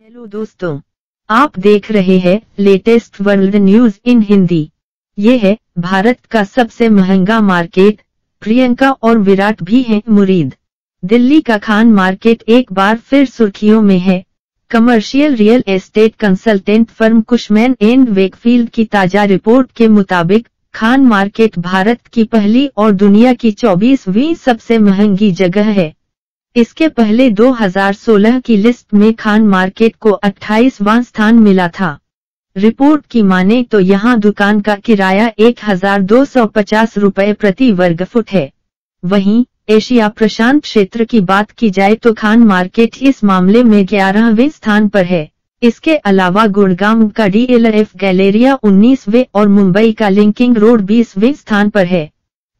Hello दोस्तों, आप देख रहे हैं latest world news in Hindi ये है भारत का सबसे महँगा मार्केट प्रियंका और विराट भी हैं मुरीद। दिल्ली का खान मार्केट एक बार फिर सुर्खियों में है। Commercial real estate consultant firm Cushman and Wakefield की ताज़ा रिपोर्ट के मुताबिक, खान मार्केट भारत की पहली और दुनिया की 24वीं सबसे महँगी जगह है। इसके पहले 2016 की लिस्ट में खान मार्केट को 28वां स्थान मिला था। रिपोर्ट की माने तो यहाँ दुकान का किराया 1250 रुपए प्रति वर्ग फुट है। वहीं, एशिया प्रशांत क्षेत्र की बात की जाए तो खान मार्केट इस मामले में ग्यारहवें स्थान पर है। इसके अलावा गुड़गांव का डीएलएफ गैलेरिया 19वें और मुंबई का लिंकिंग रोड 20वें स्थान पर है।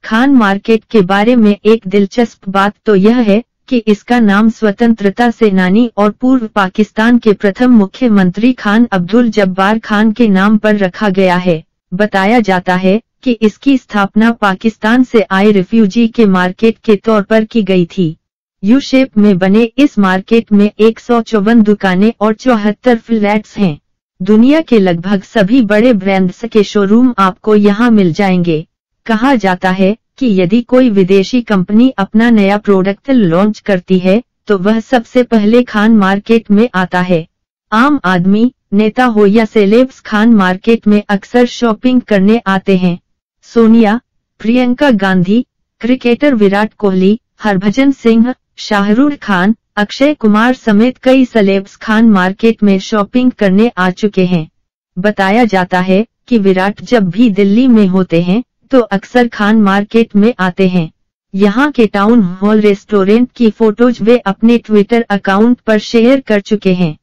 खान मार्केट के बारे में एक दिलचस्प बात तो यह है कि इसका नाम स्वतंत्रता सेनानी और पूर्व पाकिस्तान के प्रथम मुख्यमंत्री खान अब्दुल जब्बार खान के नाम पर रखा गया है। बताया जाता है कि इसकी स्थापना पाकिस्तान से आए रिफ्यूजी के मार्केट के तौर पर की गई थी। यू शेप में बने इस मार्केट में एक सौ चौवन दुकानें और चौहत्तर फ्लैट्स हैं। दुनिया के लगभग सभी बड़े ब्रांड्स के शोरूम आपको यहाँ मिल जाएँगे। कहा जाता है कि यदि कोई विदेशी कंपनी अपना नया प्रोडक्ट लॉन्च करती है तो वह सबसे पहले खान मार्केट में आता है। आम आदमी, नेता हो या सेलेब्स खान मार्केट में अक्सर शॉपिंग करने आते हैं। सोनिया, प्रियंका गांधी, क्रिकेटर विराट कोहली, हरभजन सिंह, शाहरुख खान, अक्षय कुमार समेत कई सेलेब्स खान मार्केट में शॉपिंग करने आ चुके हैं। बताया जाता है कि विराट जब भी दिल्ली में होते हैं तो अक्सर खान मार्केट में आते हैं। यहाँ के टाउन हॉल रेस्टोरेंट की फ़ोटोज़ वे अपने ट्विटर अकाउंट पर शेयर कर चुके हैं।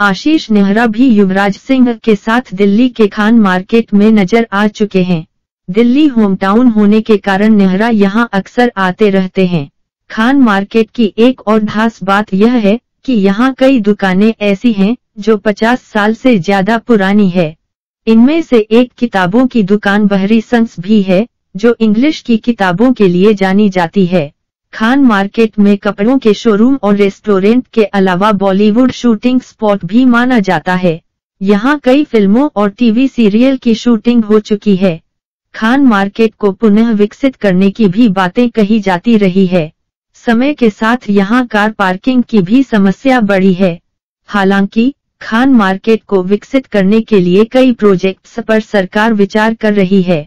आशीष नेहरा भी युवराज सिंह के साथ दिल्ली के खान मार्केट में नज़र आ चुके हैं। दिल्ली होम टाउन होने के कारण नेहरा यहाँ अक्सर आते रहते हैं। खान मार्केट की एक और खास बात यह है कि यहाँ कई दुकानें ऐसी हैं जो 50 साल से ज़्यादा पुरानी है। इनमें से एक किताबों की दुकान बहरी संस भी है, जो इंग्लिश की किताबों के लिए जानी जाती है। खान मार्केट में कपड़ों के शोरूम और रेस्टोरेंट के अलावा बॉलीवुड शूटिंग स्पॉट भी माना जाता है। यहाँ कई फ़िल्मों और टीवी सीरियल की शूटिंग हो चुकी है। खान मार्केट को पुनः विकसित करने की भी बातें कही जाती रही है। समय के साथ यहाँ कार पार्किंग की भी समस्या बढ़ी है। हालाँकि खान मार्केट को विकसित करने के लिए कई प्रोजेक्ट्स पर सरकार विचार कर रही है।